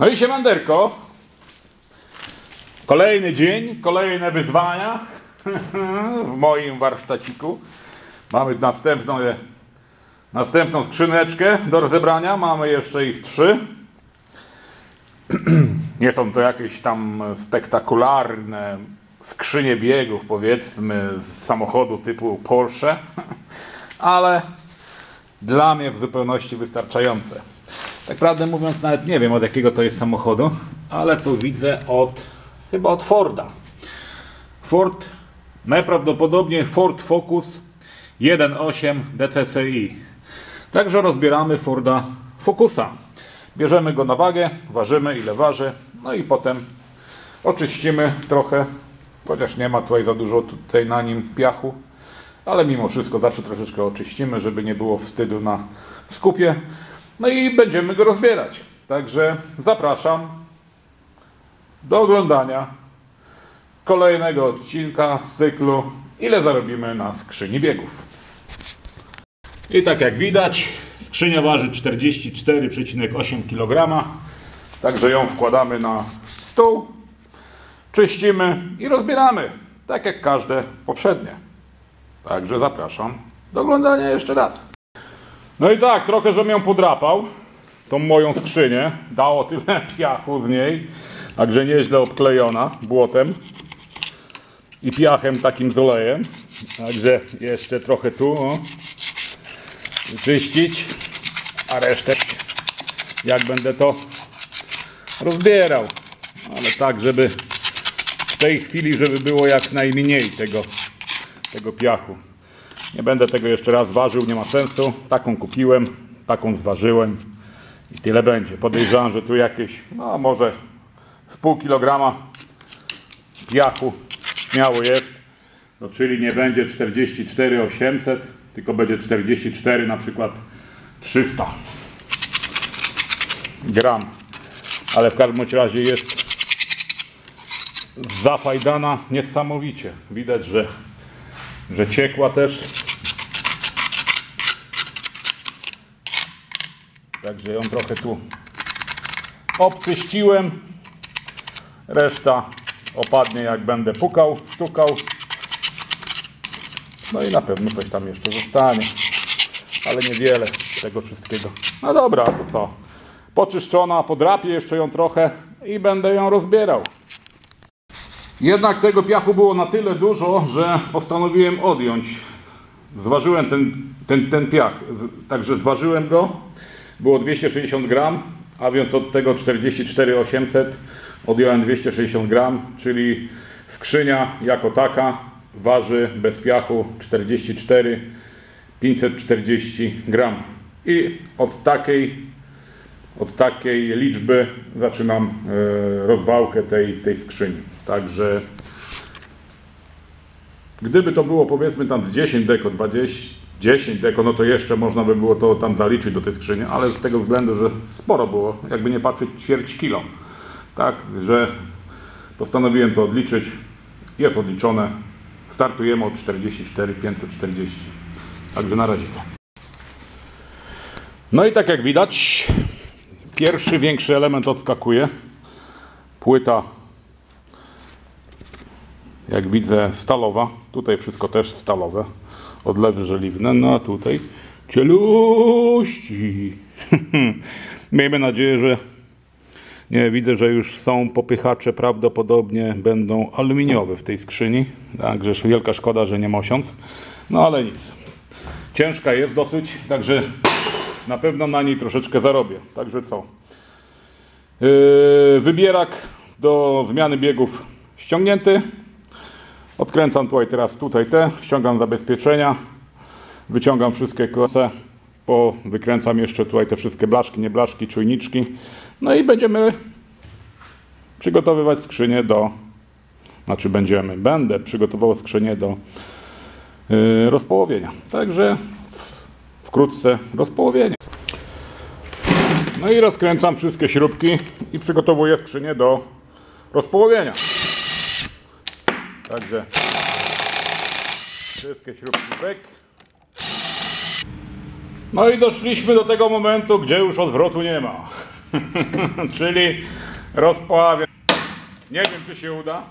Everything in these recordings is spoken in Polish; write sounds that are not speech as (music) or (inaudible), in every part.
No i siemanderko. Kolejny dzień, kolejne wyzwania (laughs) w moim warsztaciku. Mamy następną, następną skrzyneczkę do rozebrania. Mamy jeszcze ich trzy. (clears throat) Nie są to jakieś tam spektakularne skrzynie biegów, powiedzmy, z samochodu typu Porsche, (laughs) ale dla mnie w zupełności wystarczające. Tak prawdę mówiąc, nawet nie wiem od jakiego to jest samochodu, ale tu widzę od chyba od Forda. Ford, najprawdopodobniej Ford Focus 1.8 DCCI. Także rozbieramy Forda Focusa. Bierzemy go na wagę, ważymy ile waży, no i potem oczyścimy trochę, chociaż nie ma tutaj za dużo tutaj na nim piachu, ale mimo wszystko zawsze troszeczkę oczyścimy, żeby nie było wstydu na skupie. No i będziemy go rozbierać. Także zapraszam do oglądania kolejnego odcinka z cyklu Ile zarobimy na skrzyni biegów. I tak jak widać, skrzynia waży 44,8 kg. Także ją wkładamy na stół, czyścimy i rozbieramy, tak jak każde poprzednie. Także zapraszam do oglądania jeszcze raz. No i tak, trochę, żebym ją podrapał, tą moją skrzynię. Dało tyle (laughs) piachu z niej, także nieźle obklejona błotem i piachem takim z olejem. Także jeszcze trochę tu o, czyścić, a resztę jak będę to rozbierał. Ale tak, żeby w tej chwili, żeby było jak najmniej tego, tego piachu. Nie będę tego jeszcze raz ważył, nie ma sensu. Taką kupiłem, taką zważyłem i tyle będzie. Podejrzewam, że tu jakieś, no może z pół kilograma piachu śmiało jest. No, czyli nie będzie 44 800, tylko będzie 44 na przykład 300 gram. Ale w każdym razie jest zafajdana niesamowicie. Widać, że, że ciekła też. Także ją trochę tu obczyściłem. Reszta opadnie jak będę pukał, stukał. No i na pewno coś tam jeszcze zostanie. Ale niewiele tego wszystkiego. No dobra, to co? Poczyszczona, podrapię jeszcze ją trochę i będę ją rozbierał. Jednak tego piachu było na tyle dużo, że postanowiłem odjąć. Zważyłem ten, ten, ten piach, także zważyłem go. Było 260 gram, a więc od tego 44 800 odjąłem 260 gram, czyli skrzynia jako taka waży bez piachu 44 540 gram. I od takiej, od takiej liczby zaczynam e, rozwałkę tej, tej skrzyni. Także gdyby to było powiedzmy tam z 10 deko, 20, 10 deko, no to jeszcze można by było to tam zaliczyć do tej skrzyni, ale z tego względu, że sporo było, jakby nie patrzeć ćwierć kilo. Tak, że postanowiłem to odliczyć. Jest odliczone. Startujemy od 44 540. Także na razie. No i tak jak widać, pierwszy większy element odskakuje. Płyta, jak widzę, stalowa. Tutaj wszystko też stalowe. Odlewy żeliwne. No a tutaj cieluści. (laughs) Miejmy nadzieję, że nie, widzę, że już są popychacze, prawdopodobnie będą aluminiowe w tej skrzyni. Także wielka szkoda, że nie mosiąc. No ale nic. Ciężka jest dosyć, także na pewno na niej troszeczkę zarobię. Także co? Yy, wybierak do zmiany biegów ściągnięty. Odkręcam tutaj teraz tutaj te, ściągam zabezpieczenia, wyciągam wszystkie kose, po wykręcam jeszcze tutaj te wszystkie blaszki, nie blaszki, czujniczki. No i będziemy przygotowywać skrzynię do, znaczy będziemy, będę przygotował skrzynię do yy, rozpołowienia. Także wkrótce rozpołowienie. No i rozkręcam wszystkie śrubki i przygotowuję skrzynię do rozpołowienia. Także wszystkie śrubki. No i doszliśmy do tego momentu, gdzie już odwrotu nie ma. (laughs) Czyli rozpławię. Nie wiem, czy się uda.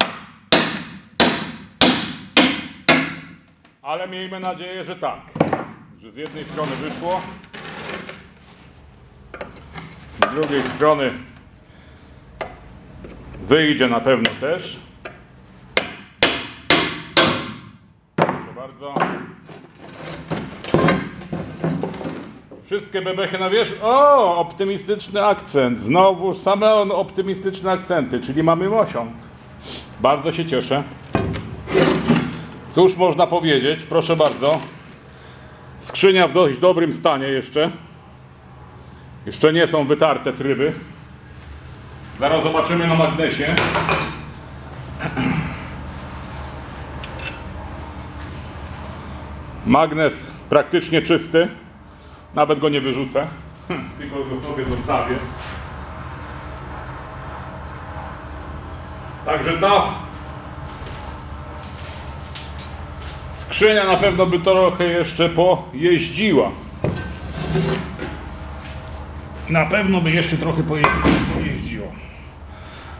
Ale miejmy nadzieję, że tak. Że z jednej strony wyszło. Z drugiej strony wyjdzie na pewno też. Proszę bardzo. Wszystkie bebechy na wierzch. O, optymistyczny akcent. Znowu same on optymistyczne akcenty, czyli mamy mosiąc. Bardzo się cieszę. Cóż można powiedzieć? Proszę bardzo. Skrzynia w dość dobrym stanie jeszcze. Jeszcze nie są wytarte tryby. Zaraz zobaczymy na magnesie. Magnes praktycznie czysty. Nawet go nie wyrzucę, tylko go sobie zostawię. Także ta skrzynia na pewno by trochę jeszcze pojeździła. Na pewno by jeszcze trochę poje- pojeździła.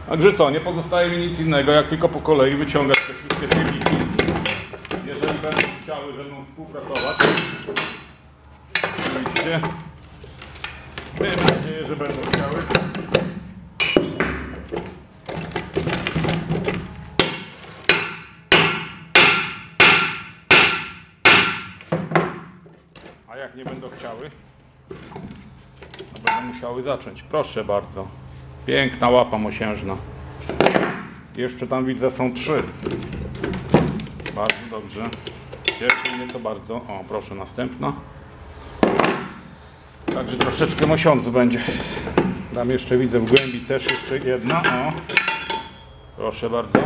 Także co, nie pozostaje mi nic innego, jak tylko po kolei wyciągać te wszystkie trybiki. Będą chciały ze mną współpracować. Oczywiście. Miejmy nadzieję, że będą chciały. A jak nie będą chciały, to będą musiały zacząć. Proszę bardzo. Piękna łapa mosiężna. Jeszcze tam widzę są trzy. Bardzo dobrze. Cieszy mnie to bardzo. O, proszę, następna. Także troszeczkę mosiądzu będzie. Tam jeszcze widzę w głębi też jeszcze jedna. O. Proszę bardzo.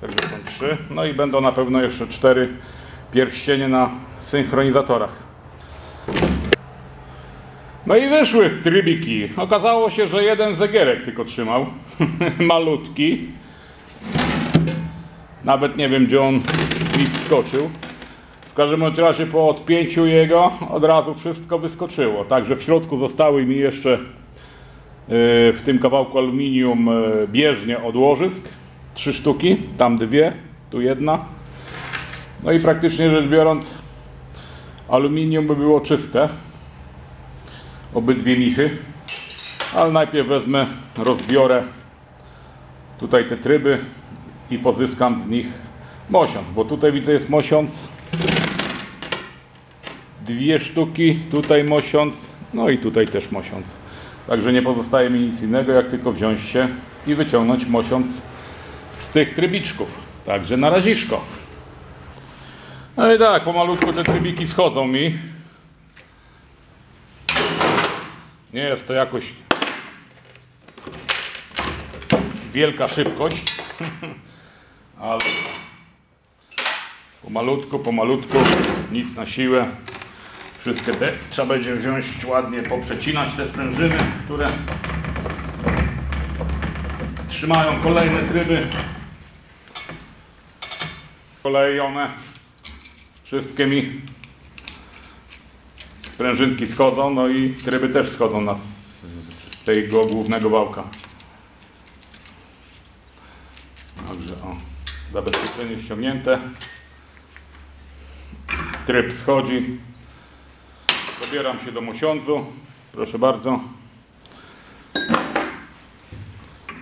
Także są trzy. No i będą na pewno jeszcze cztery pierścienie na synchronizatorach. No i wyszły trybiki. Okazało się, że jeden zegerek tylko trzymał. (laughs) Malutki. Nawet nie wiem, gdzie on mi wskoczył. W każdym razie po odpięciu jego od razu wszystko wyskoczyło. Także w środku zostały mi jeszcze yy, w tym kawałku aluminium yy, bieżnie od łożysk. Trzy sztuki, tam dwie, tu jedna. No i praktycznie rzecz biorąc aluminium by było czyste. Obydwie michy. Ale najpierw wezmę, rozbiorę tutaj te tryby i pozyskam z nich mosiąc, bo tutaj widzę jest mosiąc dwie sztuki, tutaj mosiąc, no i tutaj też mosiąc. Także nie pozostaje mi nic innego, jak tylko wziąć się i wyciągnąć mosiąc z tych trybiczków. Także na raziszko. No i tak, pomalutku te trybiki schodzą mi. Nie jest to jakoś wielka szybkość, (laughs) ale pomalutku, pomalutku, nic na siłę. Wszystkie te trzeba będzie wziąć ładnie, poprzecinać te sprężyny, które trzymają kolejne tryby. Kolei one wszystkie mi sprężynki schodzą, no i tryby też schodzą na, z tego głównego wałka. Także o, zabezpieczenie ściągnięte. Tryb schodzi. Zabieram się do mosiądzu. Proszę bardzo.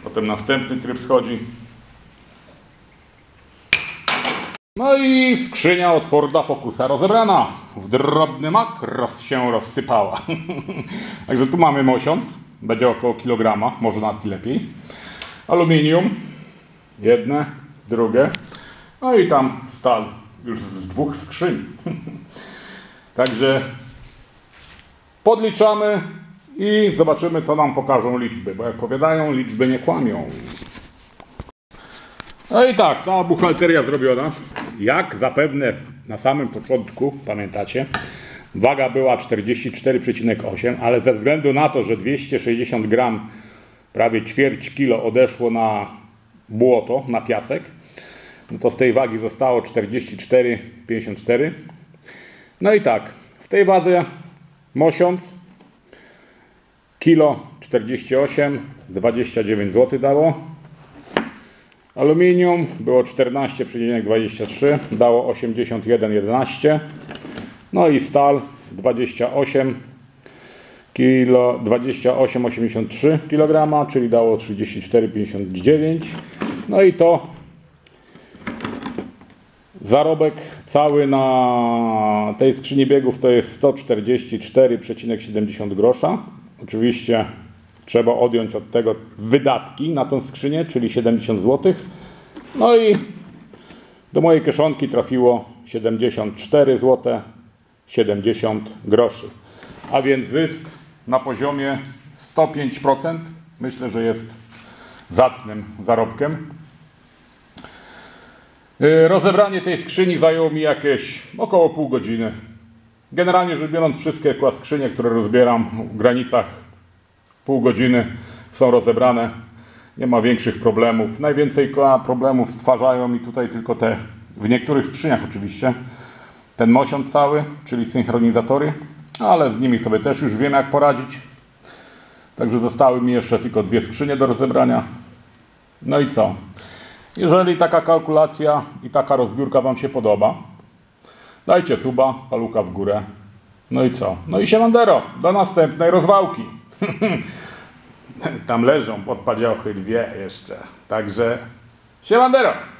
Potem następny tryb schodzi. No i skrzynia od Forda Focusa rozebrana. W drobny mak roz się rozsypała. (laughs) Także tu mamy mosiąc. Będzie około kilograma, może nawet lepiej. Aluminium. Jedne, drugie. No i tam stal. Już z dwóch skrzyń. (laughs) Także podliczamy i zobaczymy, co nam pokażą liczby. Bo jak powiadają, liczby nie kłamią. No i tak, cała buchalteria zrobiona. Jak zapewne na samym początku, pamiętacie, waga była 44,8, ale ze względu na to, że 260 gram, prawie ćwierć kilo odeszło na błoto, na piasek, no to z tej wagi zostało 44,54. No i tak, w tej wadze mosiąc kilo 48, 29 zł dało. Aluminium było 14,23, dało 81,11. No i stal 28 kilo 28,83 kg, czyli dało 34,59. No i to zarobek cały na tej skrzyni biegów to jest 144,70 grosza. Oczywiście trzeba odjąć od tego wydatki na tą skrzynię, czyli 70 zł. No i do mojej kieszonki trafiło 74 zł 70 groszy. A więc zysk na poziomie 105%. Myślę, że jest zacnym zarobkiem. Yy, Rozebranie tej skrzyni zajęło mi jakieś około pół godziny. Generalnie rzecz biorąc, wszystkie skrzynie, które rozbieram w granicach pół godziny są rozebrane. Nie ma większych problemów. Najwięcej problemów stwarzają mi tutaj tylko te, w niektórych skrzyniach oczywiście, ten mosiąc cały, czyli synchronizatory, ale z nimi sobie też już wiem jak poradzić. Także zostały mi jeszcze tylko dwie skrzynie do rozebrania. No i co? Jeżeli taka kalkulacja i taka rozbiórka Wam się podoba, dajcie suba, palucha w górę. No i co? No i siemandero, do następnej rozwałki. (laughs) Tam leżą podpadziochy dwie jeszcze. Także siemandero!